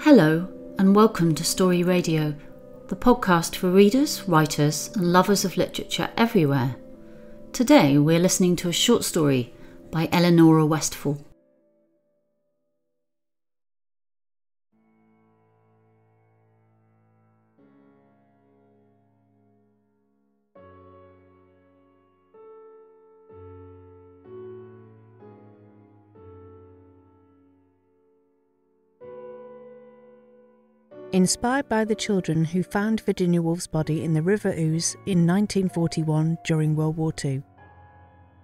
Hello, and welcome to Story Radio, the podcast for readers, writers, and lovers of literature everywhere. Today we're listening to a short story by Elinora Westfall. Inspired by the children who found Virginia Woolf's body in the River Ouse in 1941 during World War II.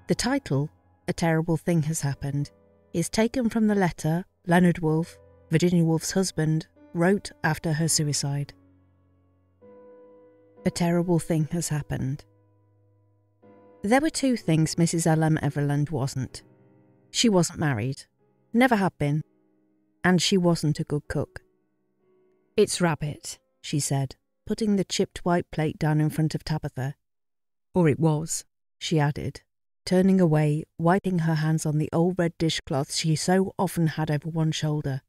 The title, A Terrible Thing Has Happened, is taken from the letter Leonard Woolf, Virginia Woolf's husband, wrote after her suicide. A terrible thing has happened. There were two things Mrs. L.M. Everland wasn't. She wasn't married, never had been, and she wasn't a good cook. It's rabbit, she said, putting the chipped white plate down in front of Tabitha. Or it was, she added, turning away, wiping her hands on the old red dishcloth she so often had over one shoulder.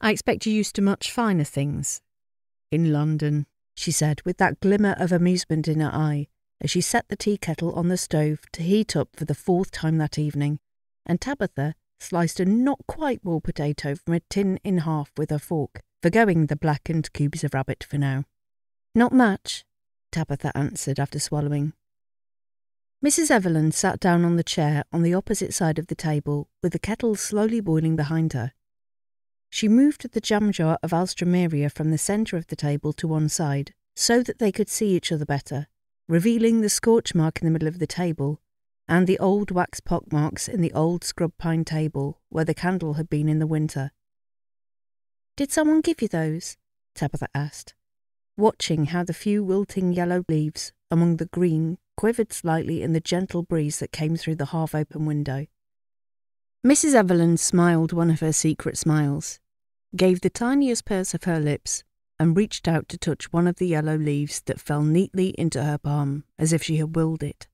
I expect you're used to much finer things. In London, she said, with that glimmer of amusement in her eye, as she set the tea kettle on the stove to heat up for the fourth time that evening, and Tabitha sliced a not quite raw potato from a tin in half with her fork forgoing the blackened cubes of rabbit for now. Not much, Tabitha answered after swallowing. Mrs. Everland sat down on the chair on the opposite side of the table, with the kettle slowly boiling behind her. She moved the jam jar of Alstroemeria from the centre of the table to one side, so that they could see each other better, revealing the scorch mark in the middle of the table, and the old wax pock marks in the old scrub pine table where the candle had been in the winter. Did someone give you those? Tabitha asked, watching how the few wilting yellow leaves among the green quivered slightly in the gentle breeze that came through the half open window. Mrs. Everland smiled one of her secret smiles, gave the tiniest purse of her lips, and reached out to touch one of the yellow leaves that fell neatly into her palm as if she had willed it.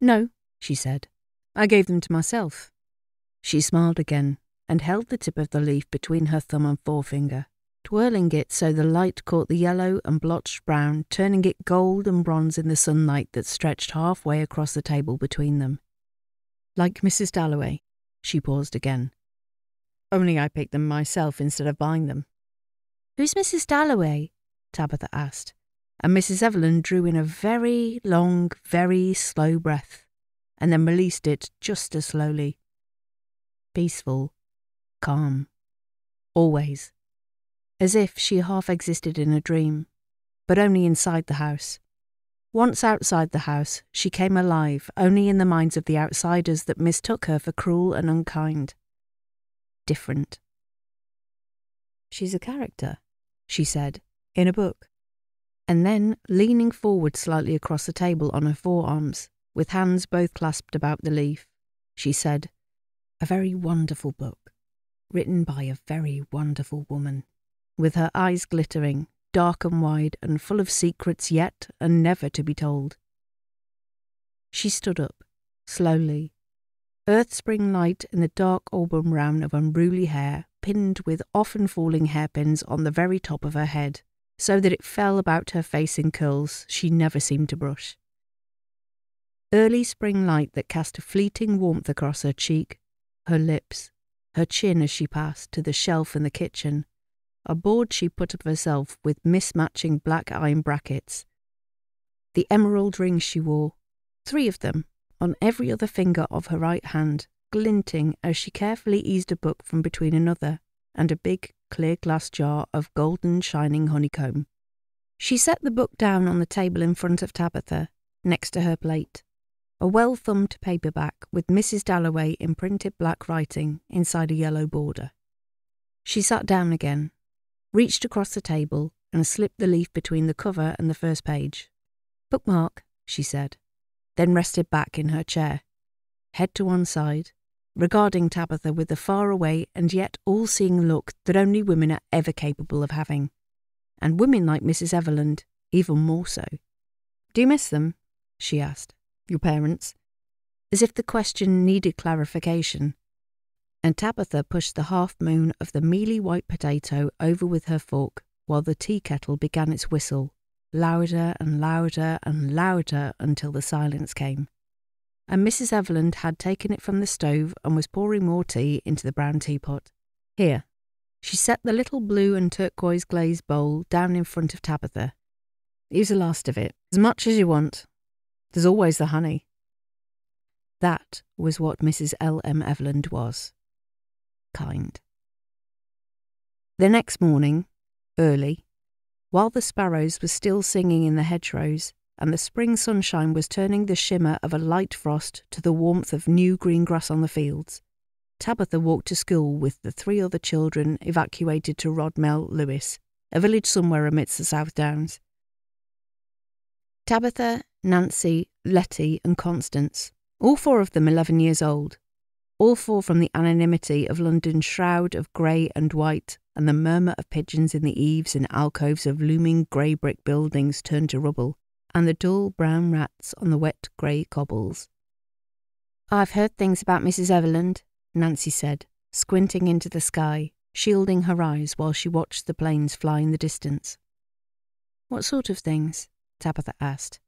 No, she said. I gave them to myself. She smiled again and held the tip of the leaf between her thumb and forefinger, twirling it so the light caught the yellow and blotched brown, turning it gold and bronze in the sunlight that stretched halfway across the table between them. Like Mrs. Dalloway, she paused again. Only I picked them myself instead of buying them. Who's Mrs. Dalloway? Tabitha asked, and Mrs. Everland drew in a very long, very slow breath, and then released it just as slowly. Peaceful, calm. Always. As if she half existed in a dream, but only inside the house. Once outside the house, she came alive only in the minds of the outsiders that mistook her for cruel and unkind. Different. She's a character, she said, in a book. And then, leaning forward slightly across the table on her forearms, with hands both clasped about the leaf, she said, A very wonderful book written by a very wonderful woman, with her eyes glittering, dark and wide, and full of secrets yet and never to be told. She stood up, slowly, earth spring light in the dark auburn round of unruly hair, pinned with often falling hairpins on the very top of her head, so that it fell about her face in curls she never seemed to brush. Early spring light that cast a fleeting warmth across her cheek, her lips, her chin as she passed to the shelf in the kitchen, a board she put up herself with mismatching black iron brackets. The emerald rings she wore, three of them, on every other finger of her right hand, glinting as she carefully eased a book from between another and a big clear glass jar of golden shining honeycomb. She set the book down on the table in front of Tabitha, next to her plate a well thumbed paperback with Mrs. Dalloway in printed black writing inside a yellow border. She sat down again, reached across the table, and slipped the leaf between the cover and the first page. Bookmark, she said, then rested back in her chair, head to one side, regarding Tabitha with the far away and yet all seeing look that only women are ever capable of having, and women like Mrs. Everland even more so. Do you miss them? she asked your parents, as if the question needed clarification. and Tabitha pushed the half moon of the mealy white potato over with her fork while the tea kettle began its whistle, louder and louder and louder until the silence came. And Mrs. Everland had taken it from the stove and was pouring more tea into the brown teapot. Here. She set the little blue and turquoise glazed bowl down in front of Tabitha. Use the last of it, as much as you want. There's always the honey. That was what Mrs. L. M. Everland was. Kind. The next morning, early, while the sparrows were still singing in the hedgerows, and the spring sunshine was turning the shimmer of a light frost to the warmth of new green grass on the fields, Tabitha walked to school with the three other children evacuated to Rodmell Lewes, a village somewhere amidst the South Downs. Tabitha, Nancy, Letty, and Constance, all four of them eleven years old, all four from the anonymity of London's shroud of grey and white and the murmur of pigeons in the eaves and alcoves of looming grey brick buildings turned to rubble, and the dull brown rats on the wet grey cobbles. I've heard things about Mrs. Everland, Nancy said, squinting into the sky, shielding her eyes while she watched the planes fly in the distance. What sort of things? Tabitha asked,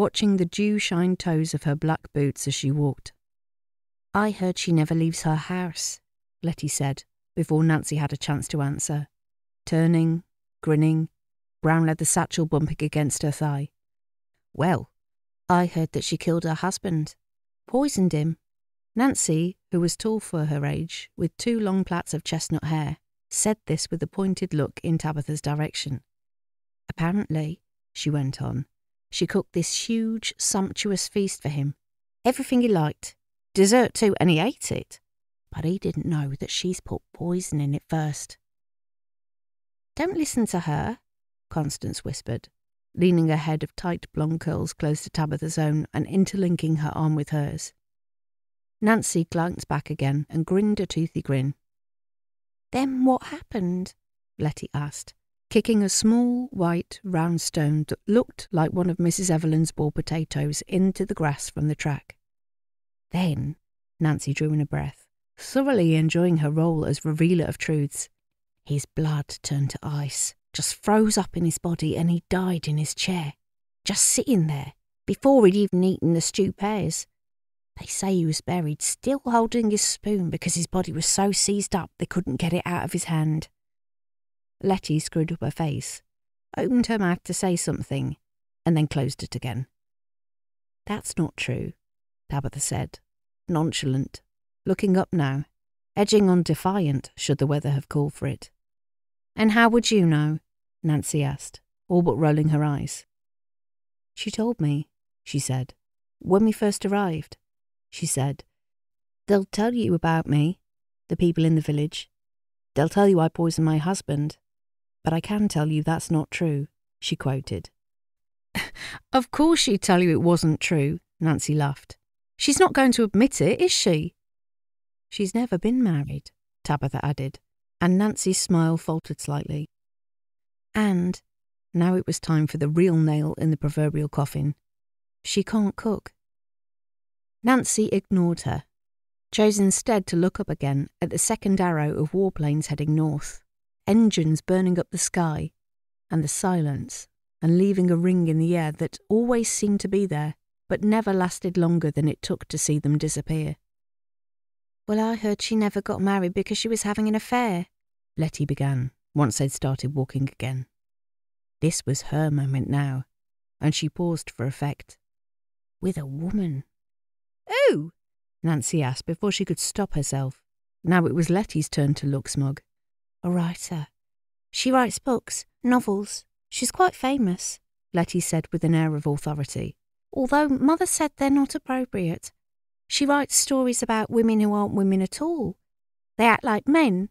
watching the dew shined toes of her black boots as she walked. I heard she never leaves her house, Letty said, before Nancy had a chance to answer, turning, grinning, brown leather satchel bumping against her thigh. Well, I heard that she killed her husband, poisoned him, Nancy, who was tall for her age, with two long plaits of chestnut hair, said this with a pointed look in Tabitha's direction. Apparently, she went on, she cooked this huge, sumptuous feast for him. Everything he liked. Dessert too, and he ate it. But he didn't know that she's put poison in it first. Don't listen to her, Constance whispered, leaning her head of tight blonde curls close to Tabitha's own and interlinking her arm with hers. Nancy glanced back again and grinned a toothy grin. Then what happened? Letty asked, kicking a small, white, round stone that looked like one of Mrs. Everland's ball potatoes into the grass from the track. Then, Nancy drew in a breath, thoroughly enjoying her role as revealer of truths. His blood turned to ice, just froze up in his body, and he died in his chair, just sitting there, before he'd even eaten the stew pears. They say he was buried, still holding his spoon because his body was so seized up they couldn't get it out of his hand. Letty screwed up her face, opened her mouth to say something, and then closed it again. That's not true, Tabitha said, nonchalant, looking up now, edging on defiant should the weather have called for it. And how would you know? Nancy asked, all but rolling her eyes. She told me, she said, when we first arrived she said. They'll tell you about me, the people in the village. They'll tell you I poisoned my husband. But I can tell you that's not true, she quoted. of course she'd tell you it wasn't true, Nancy laughed. She's not going to admit it, is she? She's never been married, Tabitha added, and Nancy's smile faltered slightly. And now it was time for the real nail in the proverbial coffin. She can't cook. Nancy ignored her, chose instead to look up again at the second arrow of warplanes heading north, engines burning up the sky, and the silence, and leaving a ring in the air that always seemed to be there, but never lasted longer than it took to see them disappear. Well, I heard she never got married because she was having an affair, Letty began, once they'd started walking again. This was her moment now, and she paused for effect. With a woman. Who? Nancy asked before she could stop herself. Now it was Letty's turn to look smug. A writer. She writes books, novels. She's quite famous, Letty said with an air of authority. Although Mother said they're not appropriate. She writes stories about women who aren't women at all. They act like men.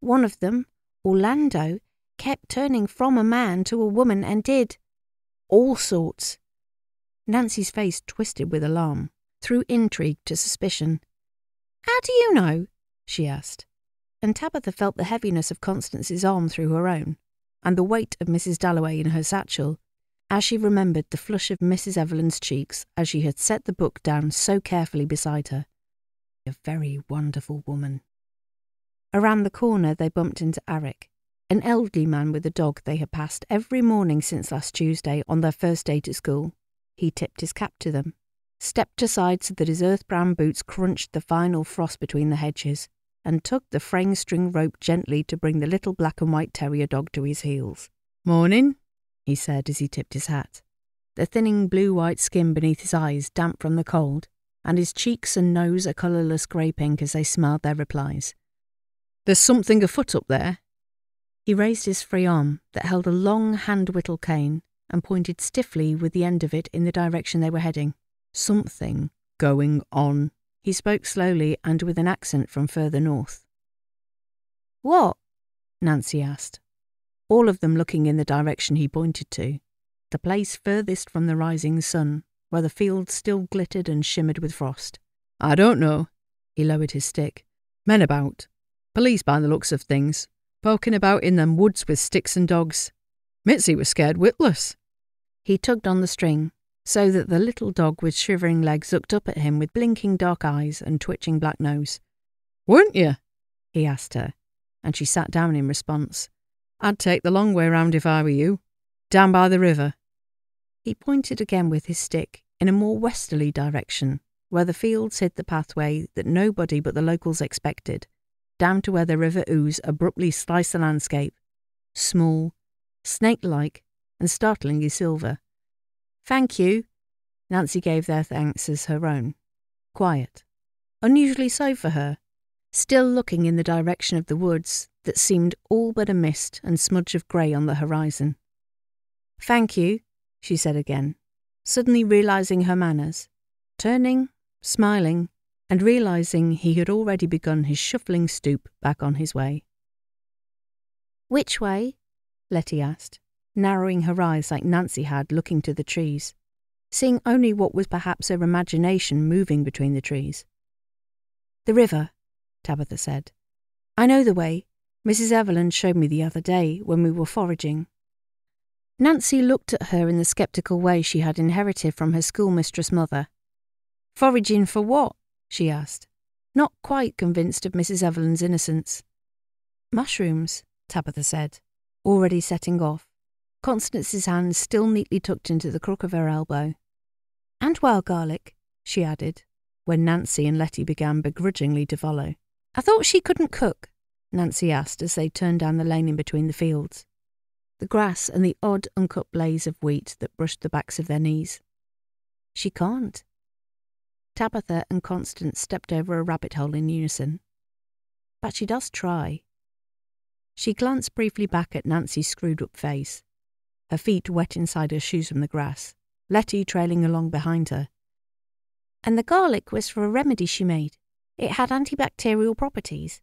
One of them, Orlando, kept turning from a man to a woman and did all sorts. Nancy's face twisted with alarm through intrigue to suspicion. How do you know? she asked, and Tabitha felt the heaviness of Constance's arm through her own, and the weight of Mrs. Dalloway in her satchel, as she remembered the flush of Mrs. Everland's cheeks as she had set the book down so carefully beside her. a very wonderful woman. Around the corner, they bumped into Eric, an elderly man with a dog they had passed every morning since last Tuesday on their first day to school. He tipped his cap to them, stepped aside so that his earth brown boots crunched the final frost between the hedges, and tugged the fraying string rope gently to bring the little black and white terrier dog to his heels. Morning, he said as he tipped his hat. The thinning blue white skin beneath his eyes damp from the cold, and his cheeks and nose a colourless grey pink as they smiled their replies. There's something afoot up there. He raised his free arm that held a long hand whittle cane and pointed stiffly with the end of it in the direction they were heading. Something going on. He spoke slowly and with an accent from further north. What? Nancy asked, all of them looking in the direction he pointed to, the place furthest from the rising sun, where the fields still glittered and shimmered with frost. I don't know. He lowered his stick. Men about. Police by the looks of things. Poking about in them woods with sticks and dogs. Mitzi was scared witless. He tugged on the string, so that the little dog with shivering legs looked up at him with blinking dark eyes and twitching black nose. Weren't you? he asked her, and she sat down in response. I'd take the long way round if I were you. Down by the river. He pointed again with his stick in a more westerly direction, where the fields hid the pathway that nobody but the locals expected, down to where the River Ouse abruptly sliced the landscape, small, snake like, and startlingly silver. Thank you. Nancy gave their thanks as her own. Quiet. Unusually so for her, still looking in the direction of the woods that seemed all but a mist and smudge of grey on the horizon. Thank you, she said again, suddenly realizing her manners, turning, smiling, and realizing he had already begun his shuffling stoop back on his way. Which way? Letty asked, narrowing her eyes like Nancy had looking to the trees, seeing only what was perhaps her imagination moving between the trees. The river, Tabitha said. I know the way. Mrs. Everland showed me the other day when we were foraging. Nancy looked at her in the sceptical way she had inherited from her schoolmistress mother. Foraging for what? she asked, not quite convinced of Mrs. Everland's innocence. Mushrooms, Tabitha said, already setting off, Constance's hand still neatly tucked into the crook of her elbow. And wild garlic, she added, when Nancy and Letty began begrudgingly to follow. I thought she couldn't cook, Nancy asked as they turned down the lane in between the fields the grass and the odd uncut blades of wheat that brushed the backs of their knees. She can't. Tabitha and Constance stepped over a rabbit hole in unison. But she does try. She glanced briefly back at Nancy's screwed up face, her feet wet inside her shoes from the grass, Letty trailing along behind her. And the garlic was for a remedy she made. It had antibacterial properties.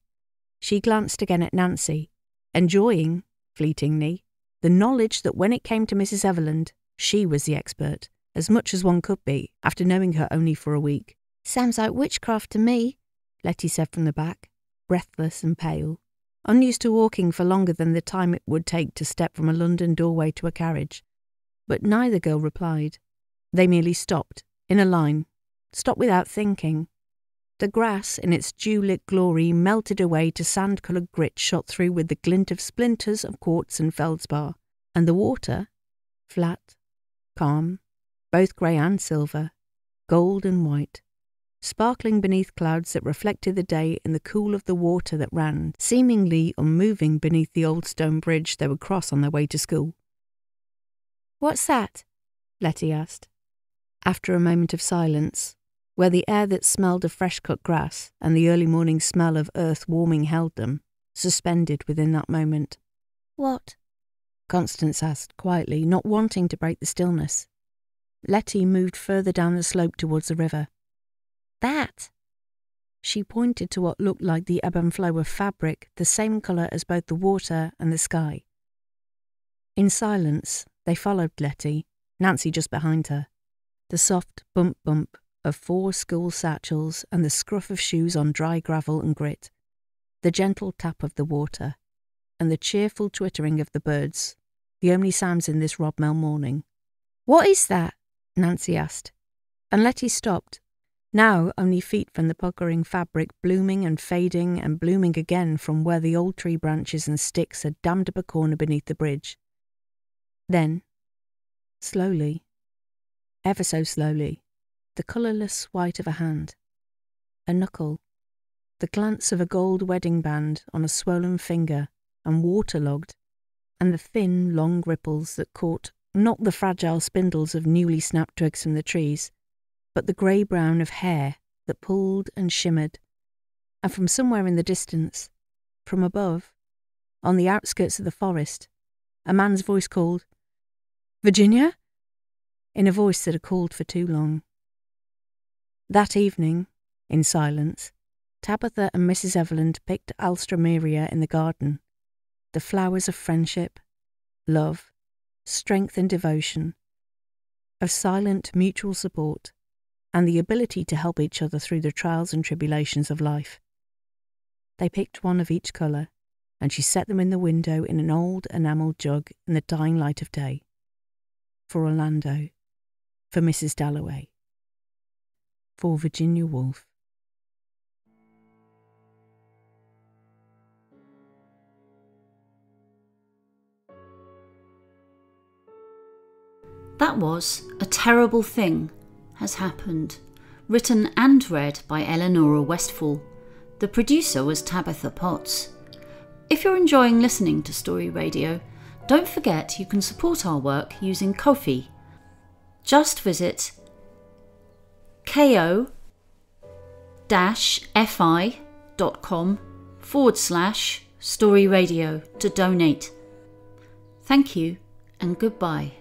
She glanced again at Nancy, enjoying, fleetingly, the knowledge that when it came to Mrs. Everland, she was the expert, as much as one could be, after knowing her only for a week. Sounds like witchcraft to me, Letty said from the back, breathless and pale, unused to walking for longer than the time it would take to step from a London doorway to a carriage. But neither girl replied. They merely stopped, in a line, stopped without thinking. The grass, in its dew lit glory, melted away to sand coloured grit shot through with the glint of splinters of quartz and feldspar, and the water, flat, calm, both grey and silver, gold and white, sparkling beneath clouds that reflected the day in the cool of the water that ran, seemingly unmoving beneath the old stone bridge they would cross on their way to school. What's that? Letty asked. After a moment of silence, where the air that smelled of fresh cut grass and the early morning smell of earth warming held them, suspended within that moment. What? Constance asked quietly, not wanting to break the stillness. Letty moved further down the slope towards the river. That! She pointed to what looked like the ebb and flow of fabric, the same colour as both the water and the sky. In silence, they followed Letty, Nancy just behind her. The soft bump bump of four school satchels and the scruff of shoes on dry gravel and grit, the gentle tap of the water, and the cheerful twittering of the birds, the only sounds in this Rodmell morning. What is that? Nancy asked, and Letty stopped, Now only feet from the puckering fabric blooming and fading and blooming again from where the old tree branches and sticks had dammed up a corner beneath the bridge. Then, slowly, ever so slowly, the colourless white of a hand, a knuckle, the glance of a gold wedding band on a swollen finger and waterlogged, and the thin, long ripples that caught not the fragile spindles of newly snapped twigs from the trees, but the grey brown of hair that pulled and shimmered, and from somewhere in the distance, from above, on the outskirts of the forest, a man's voice called, Virginia? in a voice that had called for too long. That evening, in silence, Tabitha and Mrs. Everland picked alstroemeria in the garden, the flowers of friendship, love, strength and devotion, of silent mutual support, and the ability to help each other through the trials and tribulations of life. They picked one of each colour, and she set them in the window in an old enamelled jug in the dying light of day. For Orlando, for Mrs. Dalloway, for Virginia Woolf. That was A Terrible Thing Has Happened, written and read by Elinora Westfall. The producer was Tabitha Potts. If you're enjoying listening to Story Radio, don't forget you can support our work using Ko-fi. Just visit ko-fi.com forward slash story radio to donate. Thank you and goodbye.